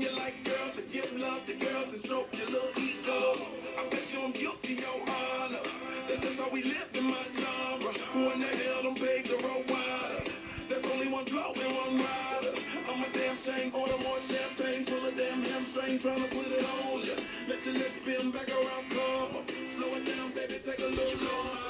you like girls to give love to girls and stroke your little ego. I bet you I'm guilty, your honor. That's just how we live in my genre. When in the hell them pigs are roll wider? There's only one blow and one rider. I'm a damn shame, order more champagne, full of damn hamstring, tryna put it on ya. Let your lips spin back around, come. Slow it down, baby, take a little longer.